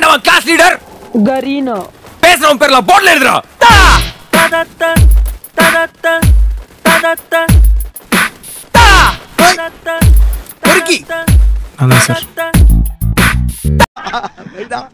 ¡Vamos, ¡Garino! ¡Pesa un perla! ¡Por ¡Ta! ¡Ta, ta, ta! ¡Ta, ta, ta! ¡Ta, ta, ta! ¡Ta, ta, ta! ¡Ta, ta, ta! ¡Ta, ta, ta! ¡Ta, ta,